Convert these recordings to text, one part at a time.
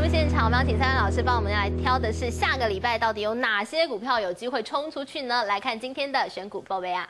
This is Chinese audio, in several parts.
节目现场，我们要请三位老师帮我们来挑的是下个礼拜到底有哪些股票有机会冲出去呢？来看今天的选股报备啊。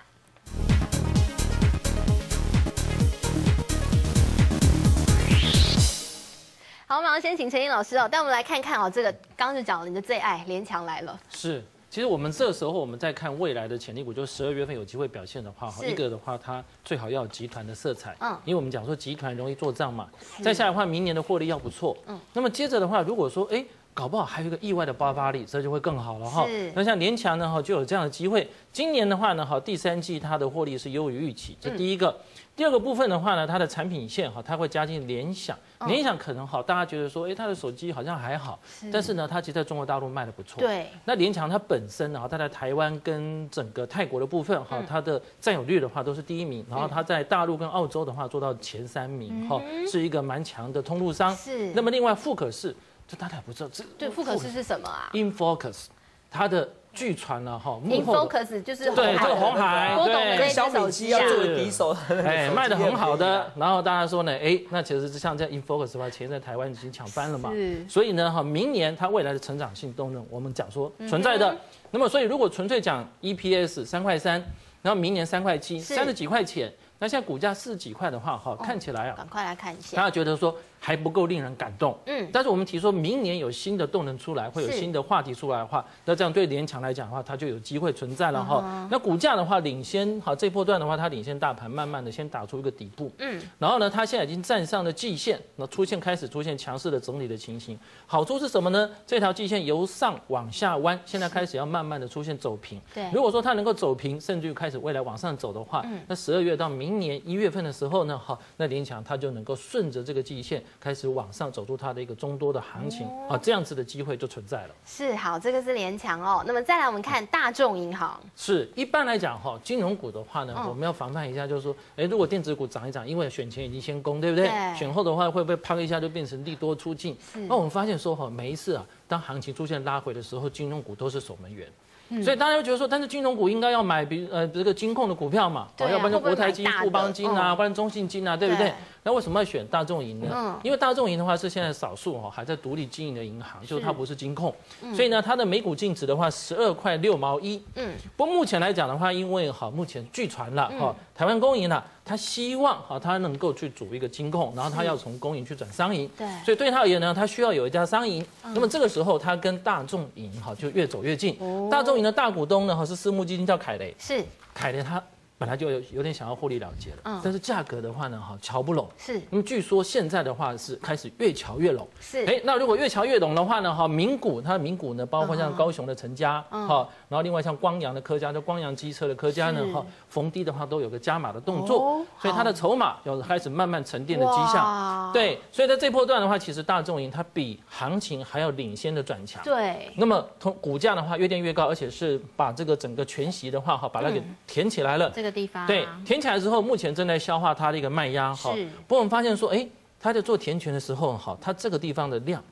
好，我们要先请陈英老师哦，带我们来看看哦，这个刚刚就讲了你的最爱联强来了，是，其实我们这个时候我们在看未来的潜力股，就十二月份有机会表现的话，哈，一个的话它最好要有集团的色彩，嗯。嗯，因为我们讲说集团容易做账嘛，再下来的话，明年的获利要不错，嗯。嗯，那么接着的话，如果说哎。搞不好还有一个意外的爆发力，这就会更好了哈。那像联强呢哈，就有这样的机会。今年的话呢，哈，第三季它的获利是优于预期，这第一个。第二个部分的话呢，它的产品线哈，它会加进联想，联想可能好，大家觉得说，哎，它的手机好像还好，但是呢，它其实在中国大陆卖的不错。对，那联强它本身呢，它在台湾跟整个泰国的部分哈，它的占有率的话都是第一名，然后它在大陆跟澳洲的话做到前三名哈，是一个蛮强的通路商。是那么另外富可视，这大家也不知道，这对，富可视是什么啊？InFocus，它的据传了哈，幕后的？InFocus 就是对这个红海郭董的对小米手机要，作为敌手，哎，卖的很好的，然后大家说呢，哎，那其实是像这样 Infocus 的话，前在台湾已经抢翻了嘛，所以呢，哈，明年它未来的成长性动能，我们讲说嗯存在的。那么，所以如果纯粹讲 EPS 三块三，然后明年三块七，三十几块钱，那现在股价四十几块的话，哈，看起来啊，赶快来看一下。大，家觉得说还不够令人感动。嗯，但是我们提出明年有新的动能出来，会有新的话题出来的话，那这样对联强来讲的话，它就有机会存在了嗯哈。那股价的话，领先哈这波段的话，它领先大盘，慢慢的先打出一个底部。嗯，然后呢，它现在已经站上了季线，那出现开始出现强势的整理的情形。好处是什么呢？这条季线由上往下弯，现在开始要慢慢的出现走平。对如果说它能够走平，甚至于开始未来往上走的话，嗯那十二月到明年一月份的时候呢，好，那联强它就能够顺着这个季线开始往上走出它的一个中多的行情哦啊，这样子的机会就存在了。是好，这个是联强哦。那么再来我们看大众银行，是，一般来讲哈，金融股的话呢，嗯我们要防范一下，就是说，哎，如果电子股涨一涨，因为选前已经先攻，对不对？对选后的话会不会啪一下就变成利多出尽？那我们发现说哈，每一次啊，当行情出现拉回的时候，金融股都是守门员。嗯。所以大家会觉得说，但是金融股应该要买，比如呃这个金控的股票嘛，要不然就国泰金、富邦金啊，嗯。不然中信金啊，对不对？对？那为什么要选大众银呢？嗯。因为大众银的话是现在少数哈还在独立经营的银行，就是它不是金控，所以呢它的每股净值的话十二块六毛一。嗯，不过目前来讲的话，因为哈目前据传了哈，台湾公营呢，他希望哈他能够去组一个金控，然后他要从公营去转商营，对。所以对他而言呢，他需要有一家商银。那么这个时候，他跟大众银哈就越走越近。大众银的大股东呢哈是私募基金叫凯雷，是。凯雷它本来就有有点想要获利了结了，嗯。但是价格的话呢哈瞧不拢。是。那么据说现在的话是开始越瞧越拢，是。哎，那如果越瞧越拢的话呢，哈，名股它的名股呢，包括像高雄的陈家，嗯。哈，然后另外像光阳的科家，就光阳机车的科家呢是，哈，逢低的话都有个加码的动作。哦，所以它的筹码有开始慢慢沉淀的迹哇。象。对，所以在这波段的话，其实大众营它比行情还要领先的转强。对，那么从股价的话越垫越高，而且是把这个整个全息的话哈，把它给填起来了。这个地方对，填起来之后，目前正在消化它的一个卖压哈是。不过我们发现说，哎，它在做填权的时候，哈，它这个地方的量，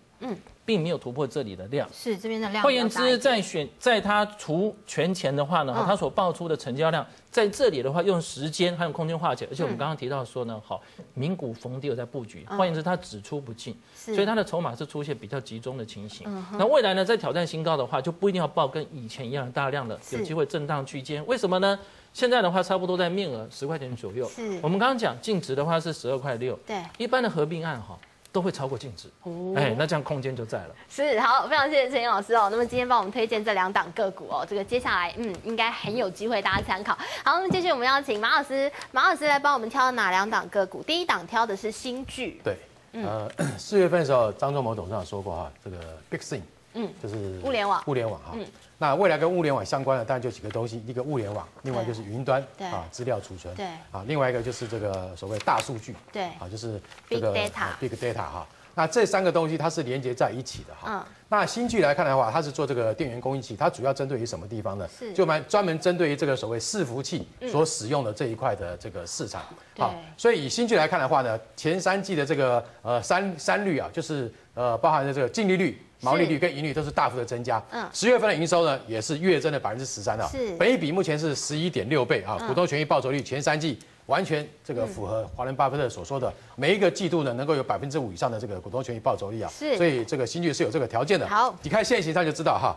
并没有突破这里的量。是这边的量换言之，在选在它除权前的话呢，嗯它所爆出的成交量，在这里的话，用时间还有空间化解，而且我们嗯刚刚提到说呢，好，名股逢低有在布局，换言之，它只出不进，是所以它的筹码是出现比较集中的情形嗯。那未来呢，在挑战新高的话，就不一定要报跟以前一样的大量的，有机会震荡区间。为什么呢？现在的话，差不多在面额十块钱左右。是我们刚刚讲净值的话是十二块六，对，一般的合并案哈都会超过净值，哦哎，那这样空间就在了。是好，非常谢谢陈英老师哦。那么今天帮我们推荐这两档个股哦，这个接下来嗯应该很有机会大家参考。好，那么继续我们要请马老师，马老师来帮我们挑哪两档个股？第一档挑的是新剧，对，呃，四月份的时候，张忠谋董事长说过哈，这个 Big Thing，嗯。嗯，就是物联网。物联网哈。嗯。那未来跟物联网相关的，当然就几个东西，一个物联网，另外就是云端对。啊，资料储存，对。啊，另外一个就是这个所谓大数据，对。啊，就是这个 Big Data 哈。那这三个东西它是连接在一起的哈。嗯那新剧来看的话，它是做这个电源供应器，它主要针对于什么地方呢是？就蛮专门针对于这个所谓伺服器所使用的这一块的这个市场。对所以以新剧来看的话呢，前三季的这个呃三三率啊，就是呃包含的这个净利率。毛利率跟盈率都是大幅的增加。嗯嗯，十月份的营收呢，也是月增的百分之十三啊。是本益比目前是十一点六倍啊，嗯股东权益报酬率前三季完全这个符合华伦巴菲特所说的，每一个季度呢能够有百分之五以上的这个股东权益报酬率啊。是所以这个新剧是有这个条件的。好你看现形上就知道哈，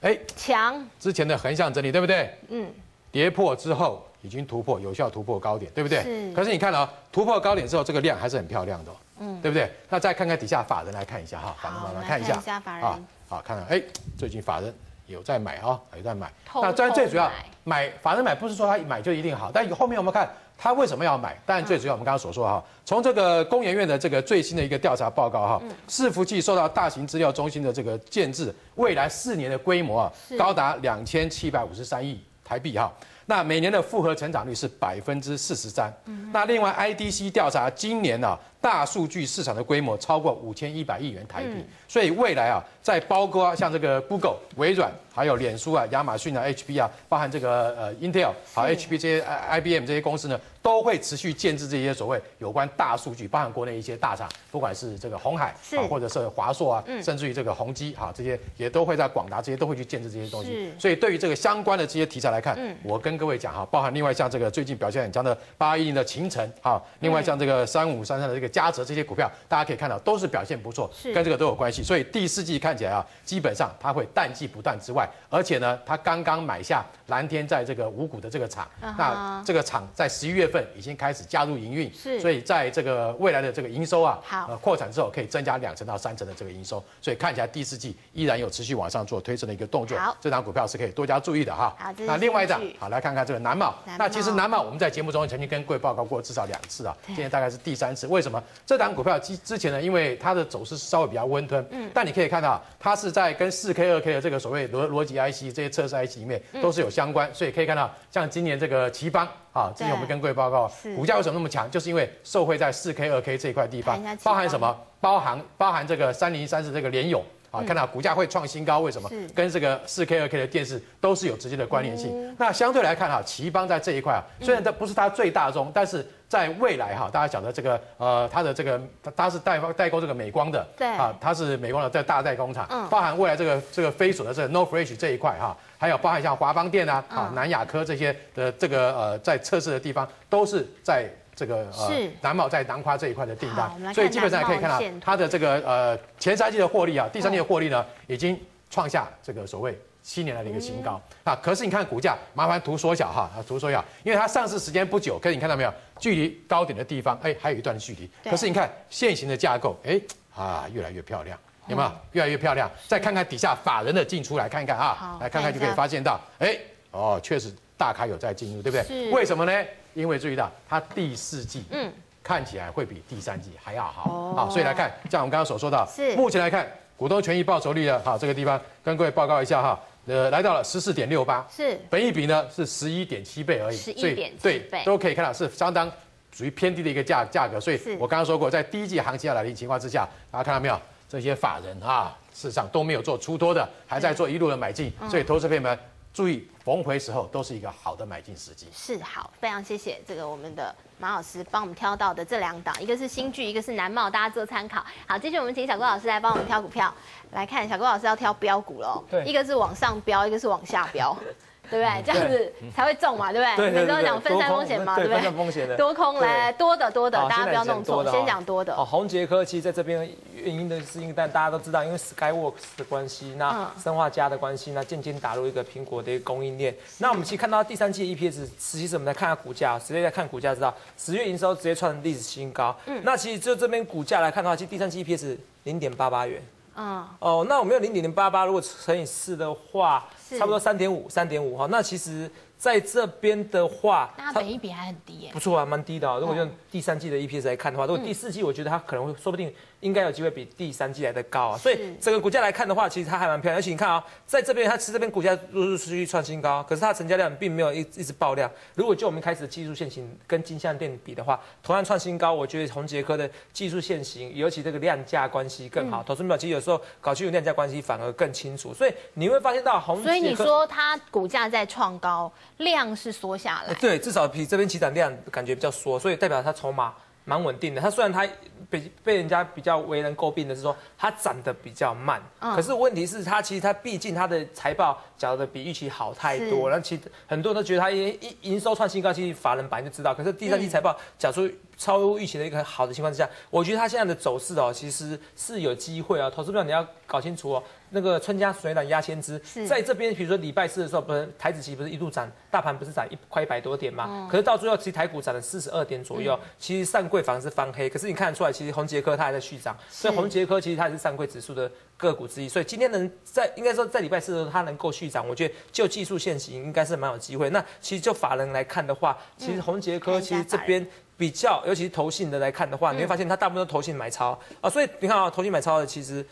哎，强，之前的横向整理对不对？嗯，跌破之后已经突破，有效突破高点，对不对？是可是你看啊、突破高点之后，这个量还是很漂亮的、嗯，对不对？那再看看底下法人来看一下哈，法人好我们来看一下法人啊，好，看看哎，最近法人有在买啊，有在买。偷那但最主要偷买法人买不是说他买就一定好，但后面我们看他为什么要买？当然最主要我们刚刚所说哈，从这个工研院的这个最新的一个调查报告哈，伺服器受到大型资料中心的这个建制，未来四年的规模啊高达两千七百五十三亿台币哈。那每年的复合成长率是百分之四十三。那另外 IDC 调查今年呢、大数据市场的规模超过五千一百亿元台币，所以未来啊，在包括像这个 Google、微软、还有脸书啊、亚马逊啊、HP 啊，包含这个呃 Intel、好 HP 这些呃 IBM 这些公司呢，都会持续建制这些所谓有关大数据，包含国内一些大厂，不管是这个红海啊，或者是华硕啊，甚至于这个宏基啊，这些也都会在广达这些都会去建制这些东西。所以对于这个相关的这些题材来看，我跟各位讲哈，包含另外像这个最近表现很强的八一零的秦城啊，另外像这个三五三三的这个嘉泽这些股票，大家可以看到都是表现不错，跟这个都有关系。所以第四季看起来啊，基本上它会淡季不断之外，而且呢，它刚刚买下蓝天在这个五股的这个厂，那这个厂在十一月份已经开始加入营运，是所以在这个未来的这个营收啊，好呃扩产之后可以增加两成到三成的这个营收，所以看起来第四季依然有持续往上做推升的一个动作好。这张股票是可以多加注意的哈好那另外一张，好来看看这个南茂南。那其实南茂我们在节目中曾经跟各位报告过至少两次啊，今天大概是第三次。为什么？这档股票之之前呢，因为它的走势稍微比较温吞，嗯，但你可以看到它是在跟四 K、二 K 的这个所谓逻逻辑 IC 这些测试 IC 里面嗯都是有相关，所以可以看到像今年这个奇邦啊，之前我们跟各位报告是，股价为什么那么强，就是因为受惠在四 K、二 K 这一块地方包含什么？包含包含这个三零三四这个联咏。啊，看到股价会创新高，为什么？跟这个四 K、二 K 的电视都是有直接的关联性。嗯那相对来看哈，奇邦在这一块啊，虽然它不是它最大宗，但是在未来哈，大家讲的这个呃，它的这个它它是代代购这个美光的，对啊，它是美光的这大代工厂，嗯包含未来这个这个飞索的这个 No Flash 这一块哈，还有包含像华邦电啊、啊嗯南亚科这些的这个呃在测试的地方，都是在。这个呃是南茂在南夸这一块的订单所以基本上可以看到它的这个呃前三季的获利啊，第三季的获利呢，已经创下这个所谓七年来的一个新高、嗯啊。可是你看股价，麻烦图缩小哈，啊图缩小，因为它上市时间不久，可是你看到没有，距离高点的地方，哎，还有一段距离。可是你看现行的架构，哎啊，越来越漂亮。有没有越来越漂亮？再看看底下法人的进出来看一看啊好，来看看就可以发现到，哎，哦，确实大咖有在进入，对不是对？为什么呢？因为注意到它第四季，嗯。嗯，看起来会比第三季还要好。哦。啊，所以来看，像我们刚刚所说的是，目前来看，股东权益报酬率呢，好，这个地方跟各位报告一下哈，呃，来到了十四点六八，是。本益比呢是十一点七倍而已，11.7所以对倍。都可以看到是相当属于偏低的一个价价格，所以我刚刚说过，在第一季行情要来临情况之下，大家看到没有？这些法人啊，事实上都没有做出脱的，还在做一路的买进，嗯。所以投资朋友们注意，逢回时候都是一个好的买进时机。是好，非常谢谢这个我们的马老师帮我们挑到的这两档，一个是新剧，一个是南茂，大家做参考。好，接着我们请小郭老师来帮我们挑股票，来看小郭老师要挑标股喽，对一个是往上标，一个是往下标。对不对？这样子才会中嘛，对不对？对对对每次都讲分散风险嘛，对不对分散对？风险的多空来多的多的，大家不要弄错，先讲多的哦，。红杰科其实在这边原因的是因为大家都知道，因为 Skyworks 的关系，那嗯生化家的关系，那渐渐打入一个苹果的一个供应链。那我们其实看到第三季的 EPS，实际上我们来看下股价，直接来看股价知道，十月营收直接创历史新高。嗯，那其实就这边股价来看的话，其实第三季 EPS 零点八八元。嗯，哦，那我们有零点零八八，如果乘以四的话，差不多三点五，三点五哈。那其实在这边的话，那本益比还很低耶不。错啊，蛮低的、哦。如果哦用第三季的 EPS 来看的话，如果第四季，我觉得它可能会，说不定应该有机会比第三季来的高啊。所以整个股价来看的话，其实它还蛮漂亮。而且你看啊、在这边它其实这边股价陆陆续续创新高，可是它的成交量并没有一一直爆量。如果就我们开始的技术线型跟金像店比的话，同样创新高，我觉得红杰科的技术线型，尤其这个量价关系更好。投资表其实有时候搞清楚量价关系反而更清楚，所以你会发现到红杰科。所以你说它股价在创高，量是缩下来。对，至少比这边起涨量感觉比较缩，所以代表它筹码蛮稳定的。他虽然他被被人家比较为人诟病的是说他涨得比较慢，嗯可是问题是他其实他毕竟他的财报缴的比预期好太多，那其实很多人都觉得它营营收创新高，其实法人本来就知道，可是第三季财报缴出超乎预期的一个好的情况之下，我觉得它现在的走势哦，其实是有机会啊，投资票你要搞清楚哦。那个春江水暖鸭先知，在这边，比如说礼拜四的时候，不是台子期不是一度涨，大盘不是涨一快一百多点嘛？可是到最后，其实台股涨了四十二点左右。其实上柜反而是翻黑，可是你看得出来，其实红杰科它还在续涨，所以红杰科其实它也是上柜指数的个股之一。所以今天能在应该说在礼拜四的时候它能够续涨，我觉得就技术线型应该是蛮有机会。那其实就法人来看的话，其实红杰科其实这边比较，尤其是投信的来看的话，你会发现它大部分都投信买超啊，所以你看啊，投信买超的其实。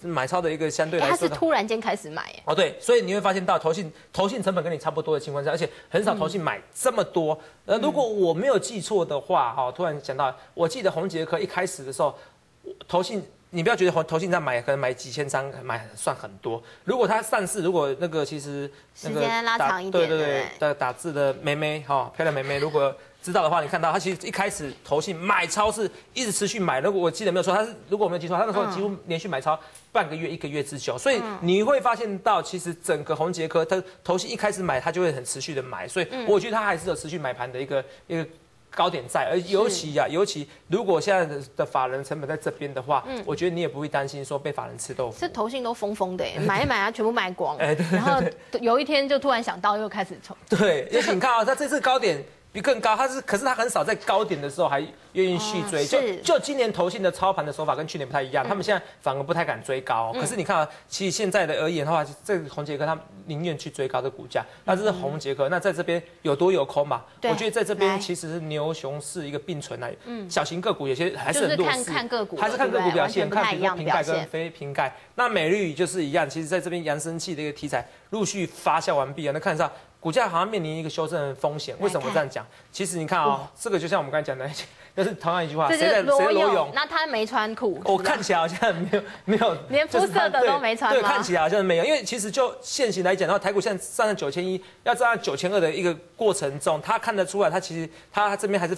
买超的一个相对来说，他是突然间开始买哦，对，所以你会发现到投信投信成本跟你差不多的情况下，而且很少投信买这么多。呃，如果我没有记错的话，哈，突然想到，我记得红杰科一开始的时候，投信你不要觉得投投信在买，可能买几千张买算很多。如果它上市，如果那个其实时间拉长一点，对对对，的打字的妹妹哈，漂亮妹妹，如果。知道的话，你看到它其实一开始投信买超是一直持续买，如果我记得没有错，它是如果我没有记错，他那时候几乎连续买超半个月、一个月之久，所以你会发现到其实整个红杰科，它投信一开始买，它就会很持续的买，所以我觉得它还是有持续买盘的一个一个高点在，而尤其呀，尤其如果现在的的法人成本在这边的话，我觉得你也不会担心说被法人吃豆腐。这投信都疯疯的，买一买啊，全部卖光，然后有一天就突然想到又开始冲。对，而且你看啊，它这次高点。比更高，它是，可是它很少在高点的时候还愿意续追，就就今年投信的操盘的手法跟去年不太一样，他们现在反而不太敢追高。可是你看啊，其实现在的而言的话，这个红杰克他宁愿去追高的股价，那这是红杰克，那在这边有多有空嘛？我觉得在这边其实是牛熊市一个并存来，嗯，小型个股有些还是很弱势，还是看个股表现，看比如说瓶盖跟非瓶盖。那美绿就是一样，其实在这边扬声器的一个题材陆续发酵完毕啊，那看上。股价好像面临一个修正的风险，为什么这样讲？其实你看啊，这个就像我们刚才讲的，就是同样一句话，谁在谁裸泳？那他没穿裤，我看起来好像没有没有，连肤色的都没穿对，看起来好像没有，因为其实就现行来讲的话，台股现在上到九千一，要站九千二的一个过程中，他看得出来，他其实他这边还是。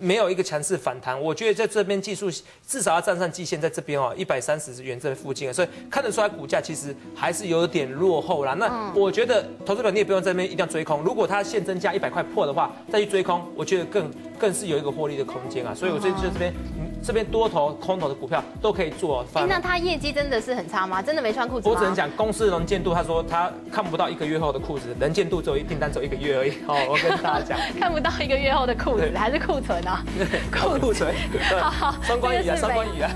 没有一个强势反弹，我觉得在这边技术至少要站上季线，在这边哦，一百三十元这附近，所以看得出来股价其实还是有点落后啦。那我觉得投资者你也不用在这边一定要追空，如果它现增加一百块破的话，再去追空，我觉得更更是有一个获利的空间啊。所以我这就这边。这边多头、空头的股票都可以做。那他业绩真的是很差吗？真的没穿裤子我只能讲公司的能见度，他说他看不到一个月后的裤子，能见度只有一订单，只有一个月而已。哦，我跟大家讲，看不到一个月后的裤子，还是库存啊？库存。好，双关语啊，双关语啊。